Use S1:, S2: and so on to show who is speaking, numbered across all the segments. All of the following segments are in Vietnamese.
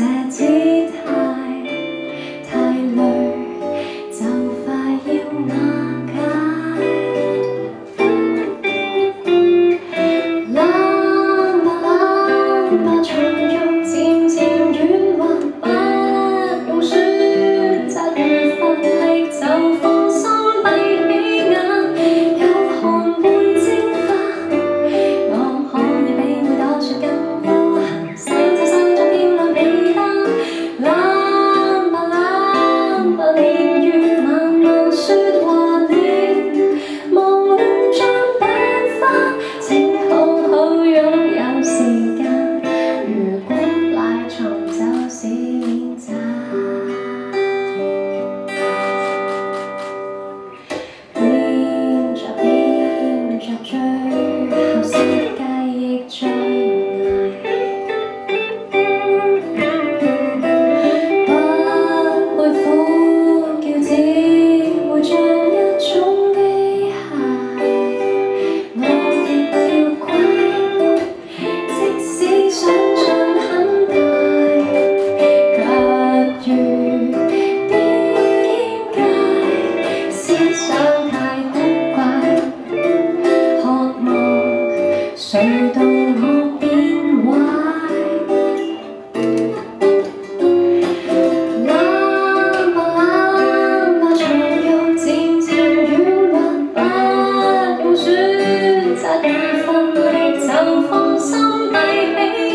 S1: sad tears. 誰都學變壞，喇叭喇叭長肉漸漸軟滑，不管選擇大份力就放心遞俾。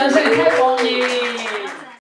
S2: Joseph.